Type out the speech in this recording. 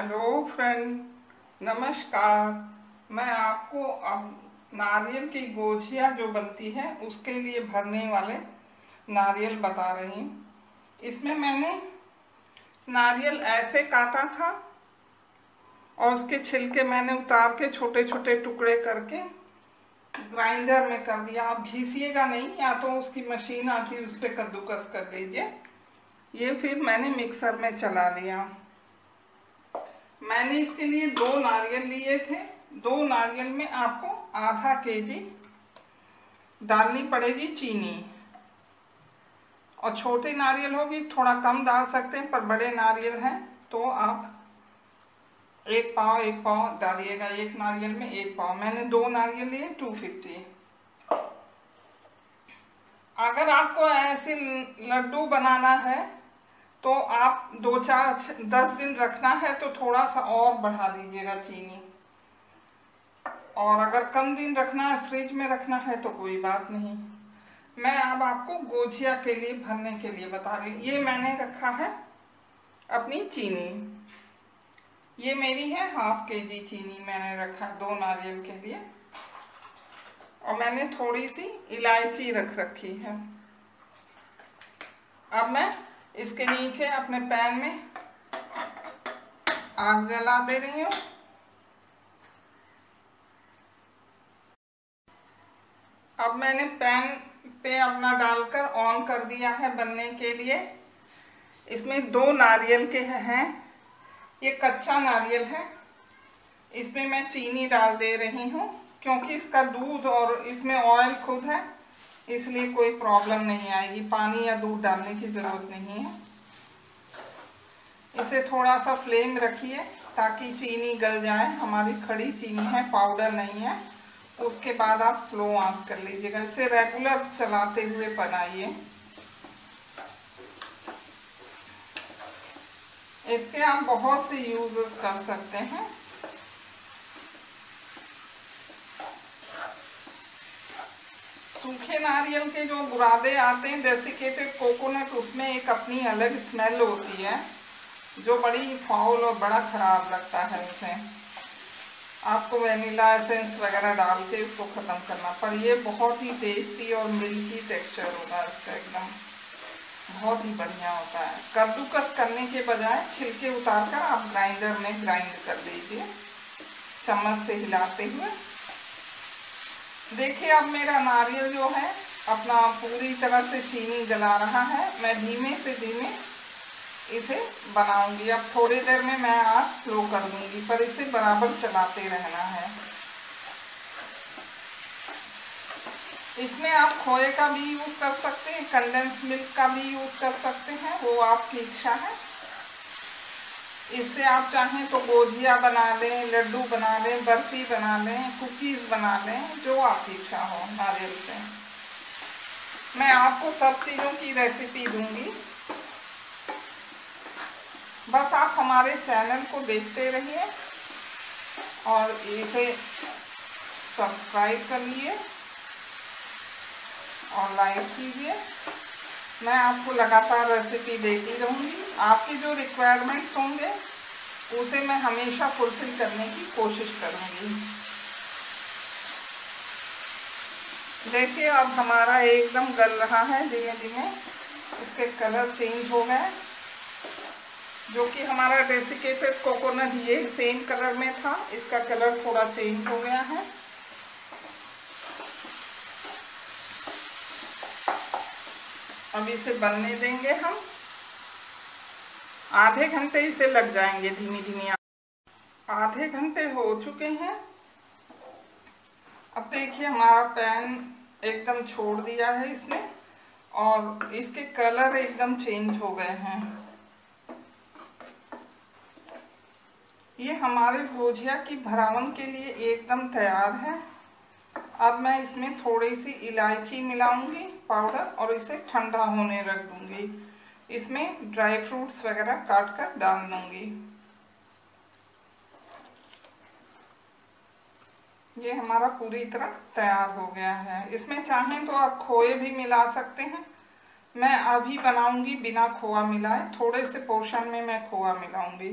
Hello friend नमस्कार मैं आपको अब नारियल की गोजिया जो बनती है, उसके लिए भरने वाले नारियल बता रही हूँ। इसमें मैंने नारियल ऐसे काटा था और उसके छिलके मैंने उतार के छोटे छोटे टुकड़े करके ग्राइंडर में कर दिया। आप घीसिएगा नहीं, या तो उसकी मशीन आती है, उससे कद्दूकस कर लीजिए। ये फिर मैंने मिक्सर में चला लिया। मैंने इसके लिए दो नारियल लिए थे। दो नारियल में आपको आधा केजी डालनी पड़ेगी चीनी। और छोटे नारियल होगी, थोड़ा कम डाल सकते हैं, पर बड़े नारियल हैं तो आप एक पाव एक पाव डालिएगा। एक नारियल में एक पाव। मैंने दो नारियल लिए टू फिफ्टी अगर आपको ऐसे लड्डू बनाना है तो आप दो चार दस दिन रखना है तो थोड़ा सा और बढ़ा दीजिएगा चीनी। और अगर कम दिन रखना है, फ्रिज में रखना है तो कोई बात नहीं। मैं अब आपको गोजिया के लिए, भरने के लिए बता रही ये मैंने रखा है अपनी चीनी। ये मेरी है हाफ़ के जी चीनी मैंने रखा दो नारियल के लिए। और मैंने थोड़ी सी इलायची रख रखी है। अब मैं इसके नीचे अपने पैन में आग जला दे रही हूँ। अब मैंने पैन पे अपना डालकर ऑन कर दिया है बनने के लिए। इसमें दो नारियल के हैं। ये कच्चा नारियल है। इसमें मैं चीनी डाल दे रही हूँ, क्योंकि इसका दूध और इसमें ऑयल खुद है। इसलिए कोई प्रॉब्लम नहीं आएगी। पानी या दूध डालने की ज़रूरत नहीं है। इसे थोड़ा सा फ्लेम रखिए ताकि चीनी गल जाए। हमारी खड़ी चीनी है पाउडर नहीं है। उसके बाद आप स्लो आँच कर लीजिएगा। इसे रेगुलर चलाते हुए बनाइए। इसके आप बहुत से यूजेस कर सकते हैं। सूखे नारियल के जो बुरादे आते हैं डेसिकेटेड कोकोनट उसमें एक अपनी अलग स्मेल होती है, जो बड़ी फाउल और बड़ा ख़राब लगता है उसे। आपको वेनिला एसेंस वगैरह डाल के उसको ख़त्म करना। पर ये बहुत ही टेस्टी और मिल्की टेक्सचर होगा इसका एकदम। बहुत ही बढ़िया होता है। कद्दूकस करने के बजाय छिलके उतार कर आप ग्राइंडर में ग्राइंड कर लीजिए चम्मच से हिलाते हुए। देखिए, अब मेरा नारियल जो है, अपना पूरी तरह से चीनी जला रहा है। मैं धीमे से धीमे इसे बनाऊँगी। अब थोड़ी देर में मैं आज स्लो कर दूँगी, पर इसे बराबर चलाते रहना है। इसमें आप खोए का भी यूज़ कर सकते हैं कंडेंस मिल्क का भी यूज़ कर सकते हैं, वो आपकी इच्छा है। इससे आप चाहें तो गोजिया बना लें, लड्डू बना लें, बर्फ़ी बना लें, कुकीज़ बना लें, जो आपकी इच्छा हो नारियल से मैं आपको सब चीज़ों की रेसिपी दूँगी। बस आप हमारे चैनल को देखते रहिए और इसे सब्सक्राइब कर लिए और लाइक कीजिए। मैं आपको लगातार रेसिपी देती रहूँगी। आपके जो रिक्वायरमेंट्स होंगे, उसे मैं हमेशा फुलफिल करने की कोशिश करूँगी। देखिए, अब हमारा एकदम गल रहा है धीमे धीमे इसके कलर चेंज हो गए। जो कि हमारा डेसिकेटेड कोकोनट ये सेम कलर में था। इसका कलर थोड़ा चेंज हो गया है। अब इसे बनने देंगे हम। आधे घंटे इसे लग जाएँगे धीमी धीमी आधे घंटे हो चुके हैं। अब देखिए हमारा पैन एकदम छोड़ दिया है इसने और इसके कलर एकदम चेंज हो गए हैं। ये हमारे भोजिया की भरावन के लिए एकदम तैयार है। अब मैं इसमें थोड़ी सी इलायची मिलाऊँगी पाउडर और इसे ठंडा होने रख दूँगी। इसमें ड्राई फ्रूट्स वगैरह काट कर डाल दूँगी। ये हमारा पूरी तरह तैयार हो गया है। इसमें चाहें तो आप खोए भी मिला सकते हैं। मैं अभी बनाऊँगी बिना खोआ मिलाए। थोड़े से पोर्शन में मैं खोआ मिलाऊँगी।